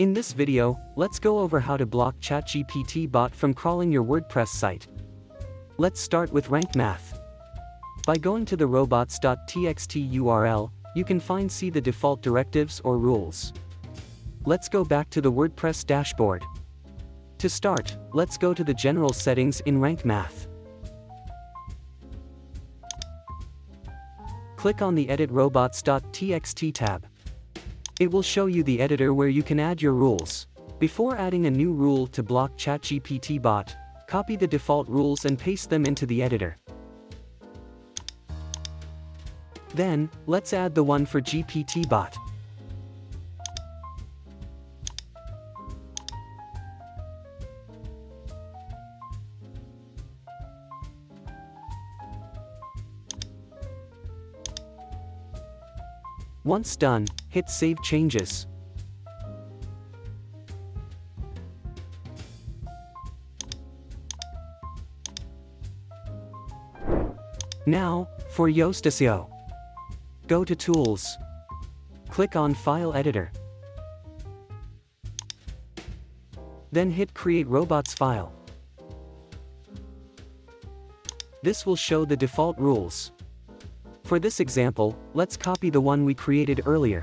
In this video, let's go over how to block ChatGPT bot from crawling your WordPress site. Let's start with Rank Math. By going to the robots.txt URL, you can find see the default directives or rules. Let's go back to the WordPress dashboard. To start, let's go to the general settings in Rank Math. Click on the Edit Robots.txt tab. It will show you the editor where you can add your rules. Before adding a new rule to block ChatGPT bot, copy the default rules and paste them into the editor. Then, let's add the one for GPT bot. Once done, hit Save Changes. Now, for Yoast SEO. Go to Tools. Click on File Editor. Then hit Create Robots file. This will show the default rules. For this example, let's copy the one we created earlier.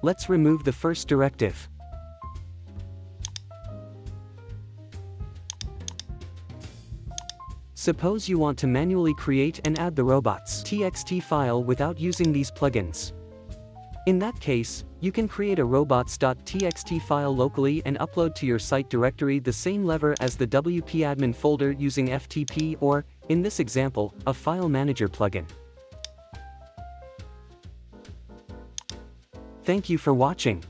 Let's remove the first directive. Suppose you want to manually create and add the robots TXT file without using these plugins. In that case, you can create a robots.txt file locally and upload to your site directory the same lever as the wp-admin folder using FTP or, in this example, a file manager plugin. Thank you for watching.